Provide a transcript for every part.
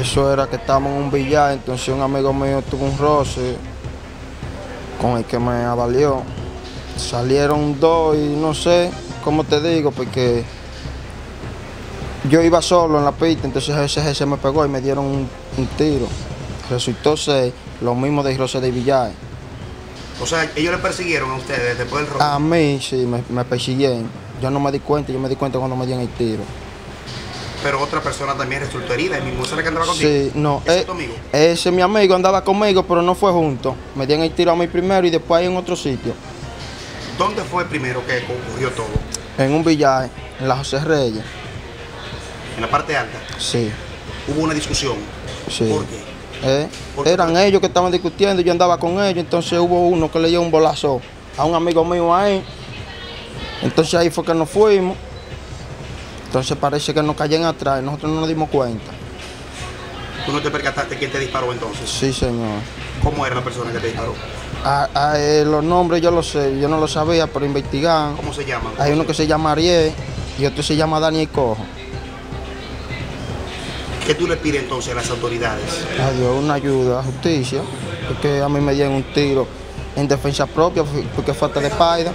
Eso era que estábamos en un billar, entonces un amigo mío tuvo un roce con el que me avalió. Salieron dos y no sé cómo te digo, porque yo iba solo en la pista, entonces ese se me pegó y me dieron un, un tiro. Resultó ser lo mismo de José de Villar. O sea, ellos le persiguieron a ustedes después del robo. A mí sí, me, me persiguieron. Yo no me di cuenta, yo me di cuenta cuando me dieron el tiro. Pero otra persona también resultó herida, el mismo que andaba contigo. Sí, no, ¿Ese eh, es tu amigo? ese mi amigo andaba conmigo, pero no fue junto. Me dieron el tiro a mí primero y después ahí en otro sitio. ¿Dónde fue primero que ocurrió todo? En un billar, en la José Reyes. En la parte alta. Sí, Hubo una discusión. sí. ¿Por qué? Eh, ¿Por qué? Eran ellos que estaban discutiendo, yo andaba con ellos, entonces hubo uno que le dio un bolazo a un amigo mío ahí. Entonces ahí fue que nos fuimos. Entonces parece que nos cayeron atrás y nosotros no nos dimos cuenta. ¿Tú no te percataste quién te disparó entonces? Sí, señor. ¿Cómo era la persona que te disparó? A- a- eh, los nombres yo los sé, yo no los sabía, pero investigaban. ¿Cómo se llaman? Hay uno que se llama Ariel y otro se llama Daniel Cojo. ¿Qué tú le pides entonces a las autoridades? Adiós, una ayuda, a justicia, porque a mí me dieron un tiro en defensa propia, porque falta de paida.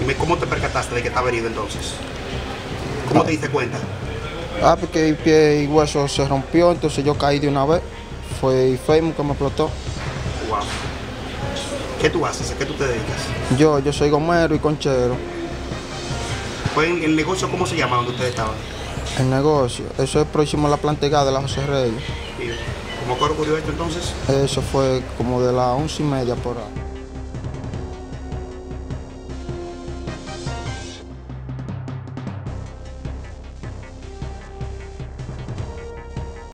Dime, ¿cómo te percataste de que estaba herido entonces? ¿Cómo te diste cuenta? Ah, porque el pie y hueso se rompió, entonces yo caí de una vez. Fue el fémur que me explotó. Wow. ¿Qué tú haces? ¿A qué tú te dedicas? Yo, yo soy gomero y conchero. ¿Fue en el negocio cómo se llama donde ustedes estaban? El negocio, eso es próximo a la plantegada de la José Reyes. Y, ¿Cómo ocurrió esto entonces? Eso fue como de las once y media por ahí.